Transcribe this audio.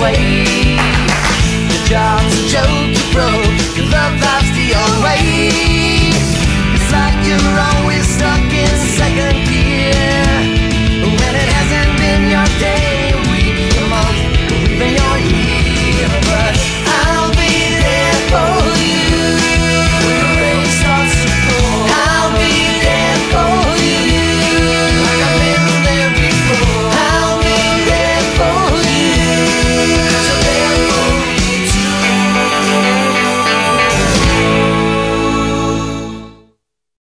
place. Your job's a joke you broke. Your love life's the only way.